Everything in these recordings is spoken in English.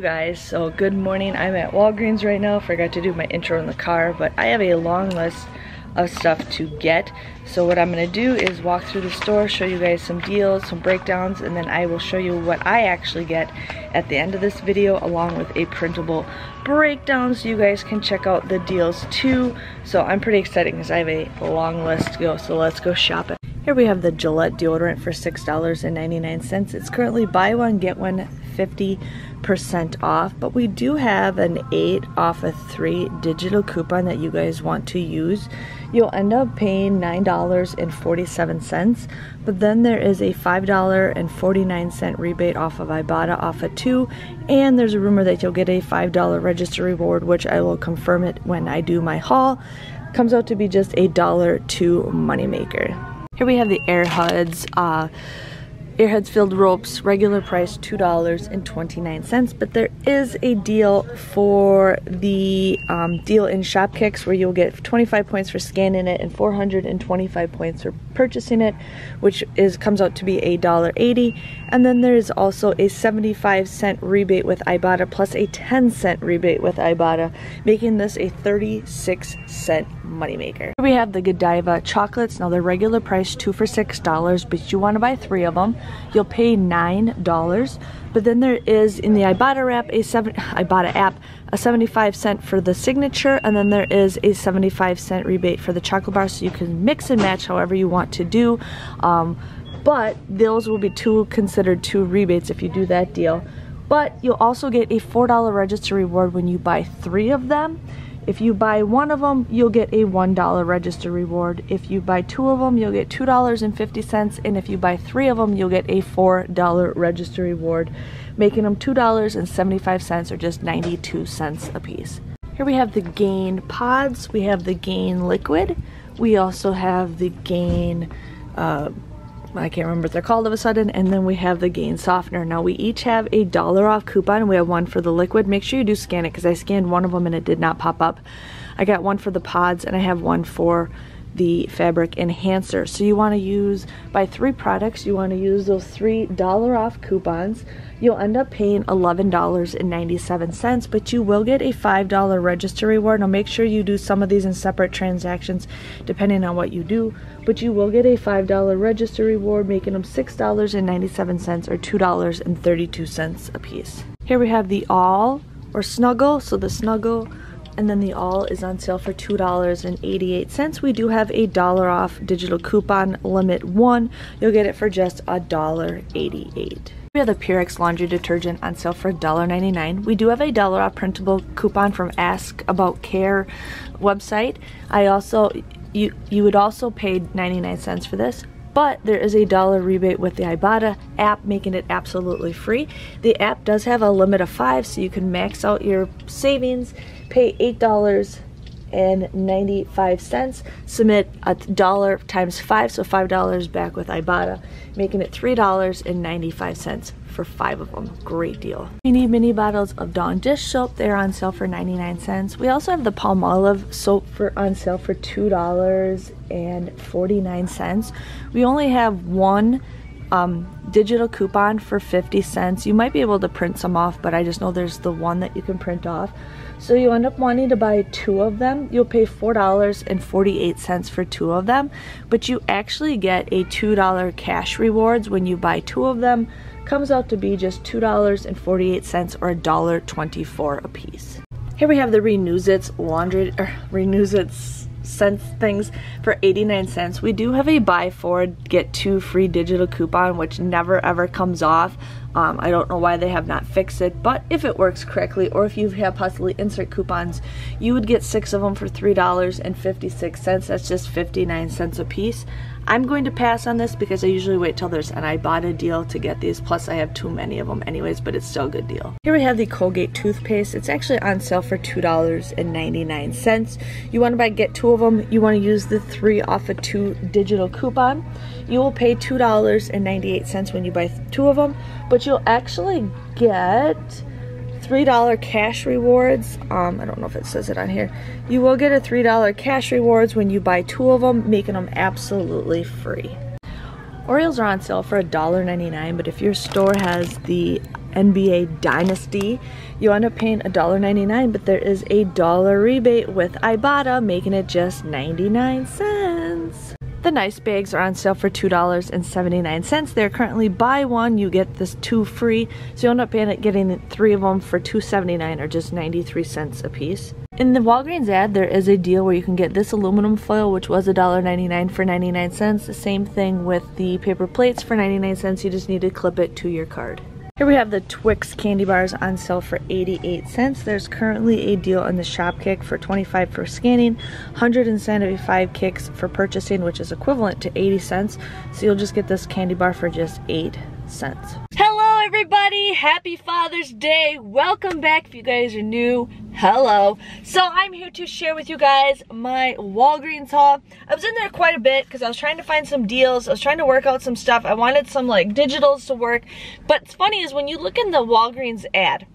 you guys. So good morning. I'm at walgreens right now. Forgot to do my intro in the car but i have a long list of stuff to get. So what i'm to do is walk through the store show you guys some deals some breakdowns and then i will show you what i actually get at the end of this video along with a printable breakdown so you guys can check out the deals too. So i'm pretty excited because i have a long list to go so let's go shopping here we have the Gillette deodorant for $6.99. It's currently buy one, get one 50% off, but we do have an 8 off of 3 digital coupon that you guys want to use. You'll end up paying $9.47, but then there is a $5.49 rebate off of Ibotta off of 2, and there's a rumor that you'll get a $5 register reward, which I will confirm it when I do my haul. Comes out to be just a dollar to moneymaker. Here we have the AirHuds. Uh, Airheads filled ropes, regular price $2.29, but there is a deal for the um, deal in Shopkicks where you'll get 25 points for scanning it and 425 points for purchasing it, which is comes out to be a dollar 80. And then there is also a 75 cent rebate with Ibotta plus a 10 cent rebate with Ibotta, making this a 36 cent moneymaker. Here we have the Godiva chocolates. Now they're regular price two for six dollars, but you want to buy three of them you'll pay $9. But then there is in the Ibotta app a seven Ibotta app a 75 cent for the signature and then there is a 75 cent rebate for the chocolate bar so you can mix and match however you want to do. Um, but those will be two considered two rebates if you do that deal. But you'll also get a $4 register reward when you buy three of them. If you buy one of them, you'll get a $1 register reward. If you buy two of them, you'll get $2.50. And if you buy three of them, you'll get a $4 register reward, making them $2.75 or just 92 cents a piece. Here we have the Gain pods. We have the Gain liquid. We also have the Gain uh, I can't remember what they're called of a sudden, and then we have the Gain Softener. Now we each have a dollar off coupon. We have one for the liquid. Make sure you do scan it because I scanned one of them and it did not pop up. I got one for the pods and I have one for the fabric enhancer. So you want to use, by three products, you want to use those three dollar off coupons. You'll end up paying $11.97, but you will get a $5 register reward. Now make sure you do some of these in separate transactions depending on what you do, but you will get a $5 register reward, making them $6.97 or $2.32 a piece. Here we have the all or snuggle. So the snuggle and then the all is on sale for $2.88. We do have a dollar off digital coupon limit one. You'll get it for just a dollar 88. We have the Purex laundry detergent on sale for $1.99. We do have a dollar off printable coupon from Ask About Care website. I also you you would also pay 99 cents for this but there is a dollar rebate with the Ibotta app making it absolutely free. The app does have a limit of five so you can max out your savings pay $8.95, submit a dollar times five, so $5 back with Ibotta, making it $3.95 for five of them. Great deal. We need mini bottles of Dawn dish soap. They're on sale for 99 cents. We also have the Palmolive soap for on sale for $2.49. We only have one um, digital coupon for 50 cents. You might be able to print some off, but I just know there's the one that you can print off. So you end up wanting to buy two of them. You'll pay $4.48 for two of them, but you actually get a $2 cash rewards when you buy two of them. Comes out to be just $2.48 or $1.24 a piece. Here we have the Renuzits laundry, or Renuzits cents things for 89 cents. We do have a buy four, get two free digital coupon, which never ever comes off. Um, I don't know why they have not fixed it, but if it works correctly, or if you have possibly insert coupons, you would get six of them for $3.56. That's just 59 cents a piece. I'm going to pass on this because I usually wait till there's an Ibotta deal to get these. Plus, I have too many of them anyways, but it's still a good deal. Here we have the Colgate toothpaste. It's actually on sale for $2.99. You want to buy get two of them. You want to use the three off a two digital coupon. You will pay $2.98 when you buy two of them, but you'll actually get $3 cash rewards. Um, I don't know if it says it on here. You will get a $3 cash rewards when you buy two of them, making them absolutely free. Oreos are on sale for $1.99, but if your store has the NBA Dynasty. You end up paying $1.99, but there is a dollar rebate with Ibotta, making it just 99 cents. The nice bags are on sale for $2.79. They're currently buy one, you get this two free. So you end up getting three of them for $2.79 or just 93 cents a piece. In the Walgreens ad, there is a deal where you can get this aluminum foil, which was $1.99 for 99 cents. The same thing with the paper plates for 99 cents. You just need to clip it to your card. Here we have the Twix candy bars on sale for 88 cents. There's currently a deal on the Shopkick for 25 for scanning, 175 kicks for purchasing, which is equivalent to 80 cents. So you'll just get this candy bar for just 8 cents. Hello everybody, happy Father's Day. Welcome back if you guys are new. Hello. So I'm here to share with you guys my Walgreens haul. I was in there quite a bit because I was trying to find some deals. I was trying to work out some stuff. I wanted some like digitals to work. But it's funny is when you look in the Walgreens ad,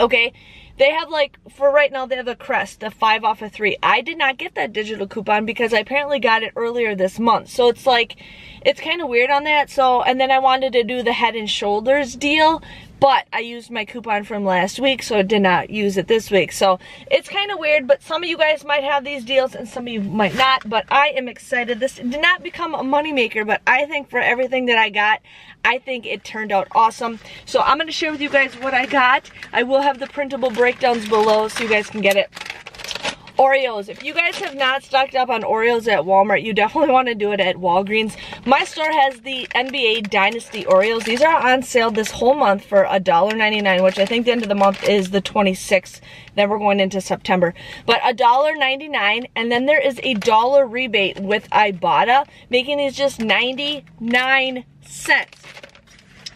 okay, they have like, for right now, they have a crest, the five off of three. I did not get that digital coupon because I apparently got it earlier this month. So it's like, it's kind of weird on that. So, and then I wanted to do the head and shoulders deal, but I used my coupon from last week, so I did not use it this week. So it's kind of weird, but some of you guys might have these deals and some of you might not, but I am excited. This did not become a moneymaker, but I think for everything that I got, I think it turned out awesome. So I'm going to share with you guys what I got. I will have the printable breakdowns below so you guys can get it Oreos. If you guys have not stocked up on Oreos at Walmart, you definitely want to do it at Walgreens. My store has the NBA Dynasty Oreos. These are on sale this whole month for $1.99, which I think the end of the month is the 26th. Then we're going into September. But $1.99, and then there is a dollar rebate with Ibotta, making these just 99 cents.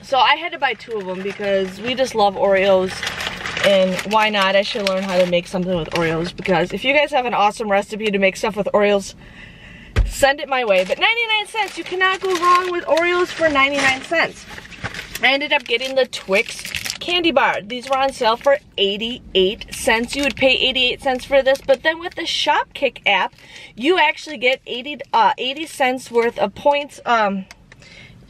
So I had to buy two of them because we just love Oreos and why not? I should learn how to make something with Oreos because if you guys have an awesome recipe to make stuff with Oreos, send it my way. But 99 cents, you cannot go wrong with Oreos for 99 cents. I ended up getting the Twix candy bar. These were on sale for 88 cents. You would pay 88 cents for this, but then with the Shopkick app, you actually get 80, uh, 80 cents worth of points, um,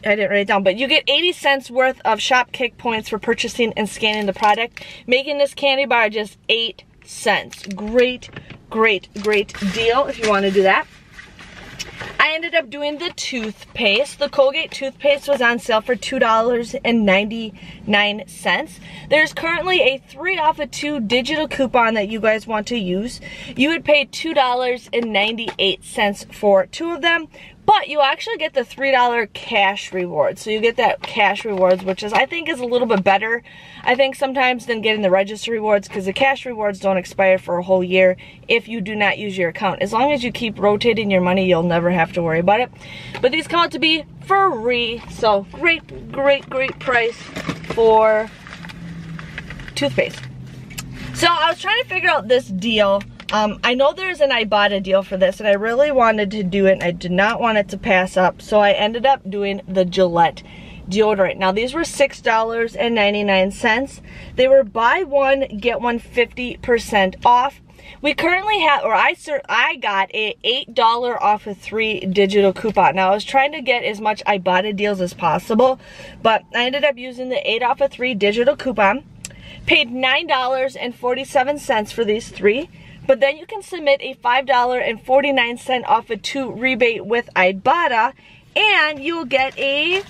I didn't write it down, but you get 80 cents worth of Shopkick points for purchasing and scanning the product, making this candy bar just 8 cents. Great, great, great deal if you want to do that. I ended up doing the toothpaste. The Colgate toothpaste was on sale for $2.99. There's currently a 3 off of 2 digital coupon that you guys want to use. You would pay $2.98 for two of them, but you actually get the $3 cash reward. So you get that cash rewards, which is I think is a little bit better, I think sometimes than getting the register rewards because the cash rewards don't expire for a whole year if you do not use your account. As long as you keep rotating your money, you'll never have to worry about it. But these come out to be free. So great, great, great price for toothpaste. So I was trying to figure out this deal um, I know there's an Ibotta deal for this and I really wanted to do it and I did not want it to pass up. So I ended up doing the Gillette deodorant. Now these were $6.99. They were buy one, get one 50% off. We currently have, or I I got a $8 off of three digital coupon. Now I was trying to get as much Ibotta deals as possible, but I ended up using the 8 off of three digital coupon. Paid $9.47 for these three. But then you can submit a $5.49 off a two rebate with Ibotta and you will get a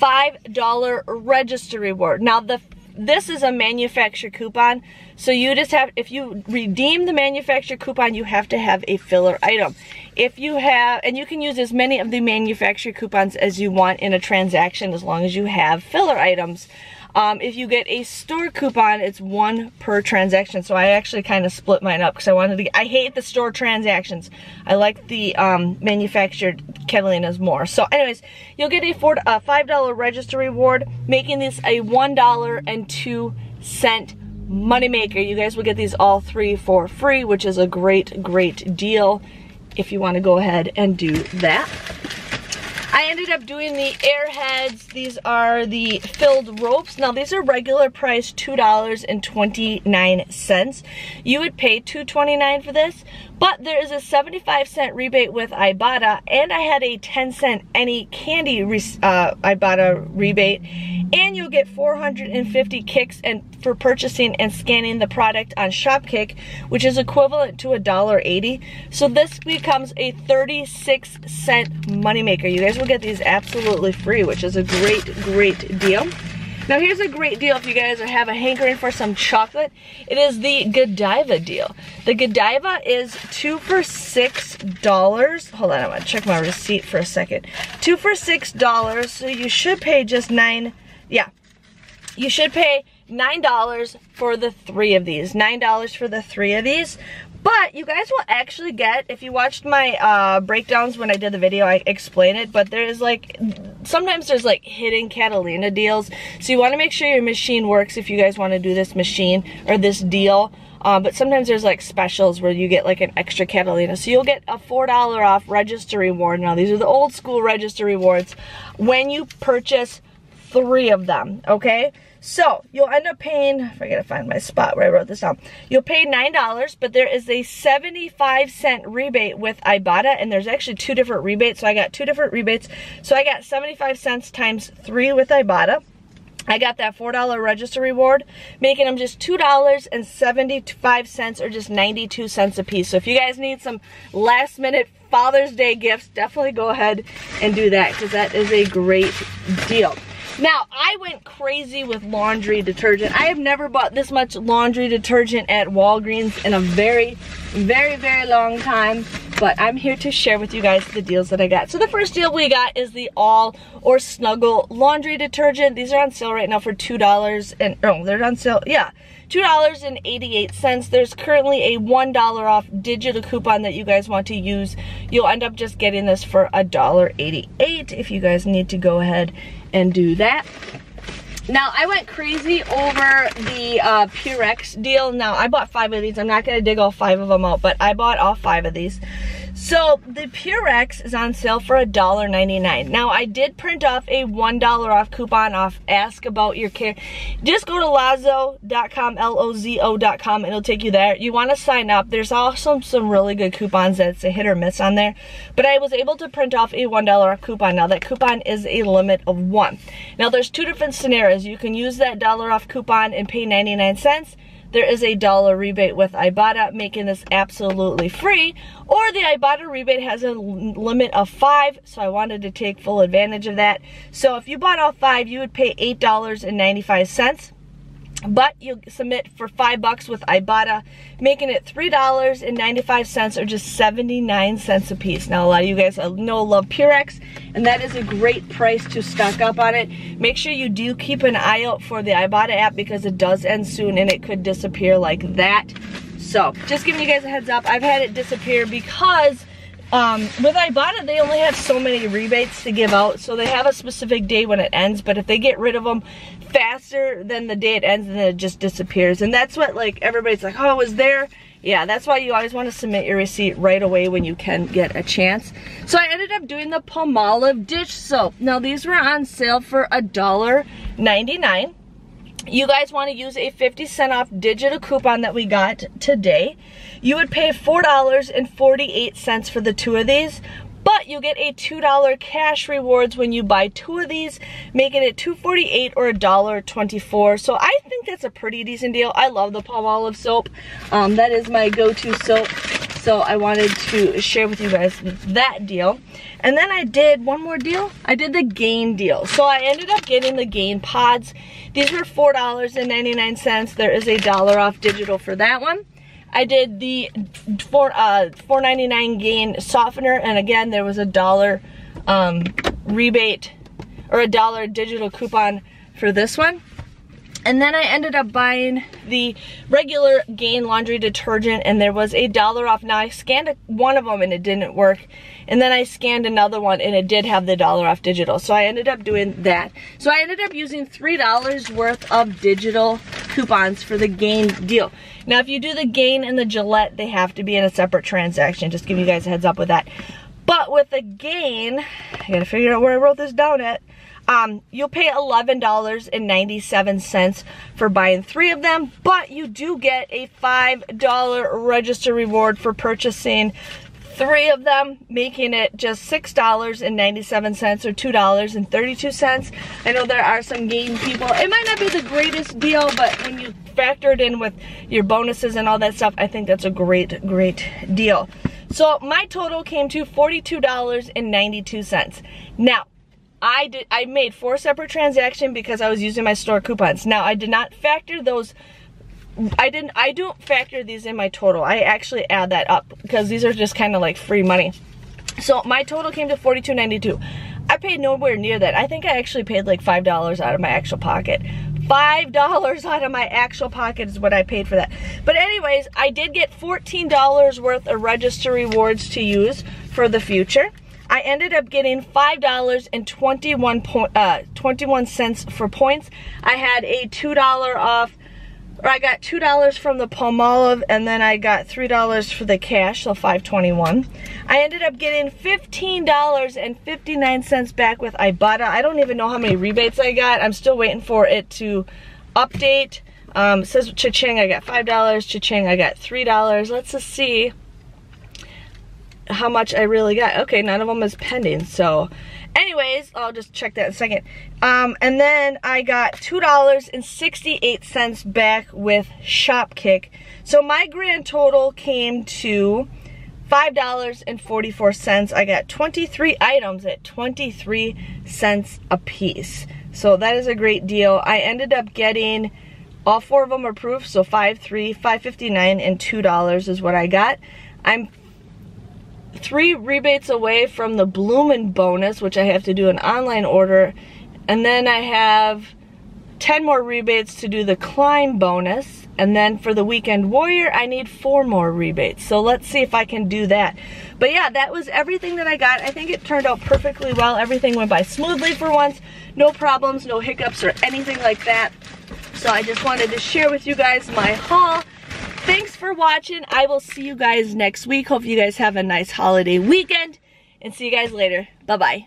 $5 register reward. Now the this is a manufacturer coupon, so you just have, if you redeem the manufacturer coupon, you have to have a filler item. If you have, and you can use as many of the manufacturer coupons as you want in a transaction as long as you have filler items. Um, if you get a store coupon, it's one per transaction. So I actually kind of split mine up because I wanted to, I hate the store transactions. I like the um, manufactured Catalinas more. So anyways, you'll get a four, uh, $5 register reward, making this a $1 and 2 cent moneymaker. You guys will get these all three for free, which is a great, great deal if you want to go ahead and do that. I ended up doing the airheads. These are the filled ropes. Now these are regular price $2.29. You would pay $2.29 for this, But there is a 75 cent rebate with Ibotta, and I had a 10 cent any candy uh, Ibotta rebate, and you'll get 450 kicks and for purchasing and scanning the product on Shopkick, which is equivalent to $1.80. So this becomes a 36 cent moneymaker. You guys will get these absolutely free, which is a great, great deal. Now here's a great deal if you guys have a hankering for some chocolate. It is the Godiva deal. The Godiva is two for six dollars. Hold on, I'm gonna check my receipt for a second. Two for six dollars, so you should pay just nine, yeah. You should pay $9 for the three of these. $9 for the three of these. But you guys will actually get, if you watched my uh, breakdowns when I did the video, I explain it, but there's like, sometimes there's like hidden Catalina deals. So you wanna make sure your machine works if you guys wanna do this machine or this deal. Uh, but sometimes there's like specials where you get like an extra Catalina. So you'll get a $4 off register reward. Now these are the old school register rewards when you purchase three of them, okay? So you'll end up paying, if I gotta find my spot where I wrote this down, you'll pay $9, but there is a 75 cent rebate with Ibotta, and there's actually two different rebates, so I got two different rebates. So I got 75 cents times three with Ibotta. I got that $4 register reward, making them just $2.75 or just 92 cents a piece. So if you guys need some last minute Father's Day gifts, definitely go ahead and do that because that is a great deal. Now, I went crazy with laundry detergent. I have never bought this much laundry detergent at Walgreens in a very, very, very long time. But I'm here to share with you guys the deals that I got. So the first deal we got is the All or Snuggle laundry detergent. These are on sale right now for $2 and, oh, they're on sale, yeah. $2.88. There's currently a $1 off digital coupon that you guys want to use. You'll end up just getting this for $1.88 if you guys need to go ahead and do that. Now, I went crazy over the uh, Purex deal. Now, I bought five of these. I'm not going to dig all five of them out, but I bought all five of these. So the Purex is on sale for $1.99. Now I did print off a $1 off coupon off Ask About Your Care. Just go to Lozo.com, L-O-Z-O.com, it'll take you there. You want to sign up. There's also some really good coupons that's a hit or miss on there. But I was able to print off a $1 off coupon. Now that coupon is a limit of one. Now there's two different scenarios. You can use that dollar off coupon and pay 99 cents there is a dollar rebate with Ibotta, making this absolutely free. Or the Ibotta rebate has a limit of five, so I wanted to take full advantage of that. So if you bought all five, you would pay $8.95 but you submit for five bucks with Ibotta, making it $3.95 or just 79 cents a piece. Now, a lot of you guys know love Purex, and that is a great price to stock up on it. Make sure you do keep an eye out for the Ibotta app because it does end soon and it could disappear like that. So, just giving you guys a heads up, I've had it disappear because um, with Ibotta, they only have so many rebates to give out, so they have a specific day when it ends, but if they get rid of them faster than the day it ends, and then it just disappears. And that's what, like, everybody's like, oh, it was there. Yeah, that's why you always want to submit your receipt right away when you can get a chance. So I ended up doing the Palmolive dish soap. Now, these were on sale for $1.99 you guys want to use a 50 cent off digital coupon that we got today, you would pay $4.48 for the two of these, but you get a $2 cash rewards when you buy two of these, making it $2.48 or $1.24. So I think that's a pretty decent deal. I love the Palmolive soap. Um, that is my go-to soap. So I wanted to share with you guys that deal. And then I did one more deal. I did the Gain deal. So I ended up getting the Gain pods. These were $4.99. There is a dollar off digital for that one. I did the four uh, 4.99 gain softener, and again there was a dollar um, rebate or a dollar digital coupon for this one. And then I ended up buying the regular Gain laundry detergent and there was a dollar off. Now I scanned one of them and it didn't work. And then I scanned another one and it did have the dollar off digital. So I ended up doing that. So I ended up using $3 worth of digital coupons for the Gain deal. Now if you do the Gain and the Gillette, they have to be in a separate transaction. Just giving you guys a heads up with that. But with the Gain, I gotta figure out where I wrote this down at. Um, you'll pay $11.97 for buying three of them, but you do get a $5 register reward for purchasing three of them, making it just $6.97 or $2.32. I know there are some game people. It might not be the greatest deal, but when you factor it in with your bonuses and all that stuff, I think that's a great, great deal. So my total came to $42.92. Now, I did I made four separate transactions because I was using my store coupons. Now I did not factor those I didn't I don't factor these in my total. I actually add that up because these are just kind of like free money. So my total came to $42.92. I paid nowhere near that. I think I actually paid like $5 out of my actual pocket. $5 out of my actual pocket is what I paid for that. But anyways, I did get $14 worth of register rewards to use for the future. I ended up getting $5.21 uh, 21 cents for points. I had a $2 off I got $2 from the Palmolive and then I got $3 for the cash, so 5.21. I ended up getting $15.59 back with Ibotta. I don't even know how many rebates I got. I'm still waiting for it to update. Um, says Cha-Ching I got $5, Cha-Ching I got $3. Let's just see how much I really got. Okay, none of them is pending, so Anyways, I'll just check that in a second. Um, and then I got $2.68 back with Shopkick. So my grand total came to $5.44. I got 23 items at 23 cents a piece. So that is a great deal. I ended up getting all four of them approved, so 5 3 5.59 and $2 is what I got. I'm three rebates away from the Bloomin' bonus, which I have to do an online order. And then I have 10 more rebates to do the climb bonus. And then for the weekend warrior, I need four more rebates. So let's see if I can do that. But yeah, that was everything that I got. I think it turned out perfectly well. Everything went by smoothly for once. No problems, no hiccups or anything like that. So I just wanted to share with you guys my haul. Thanks for watching. I will see you guys next week. Hope you guys have a nice holiday weekend. And see you guys later. Bye-bye.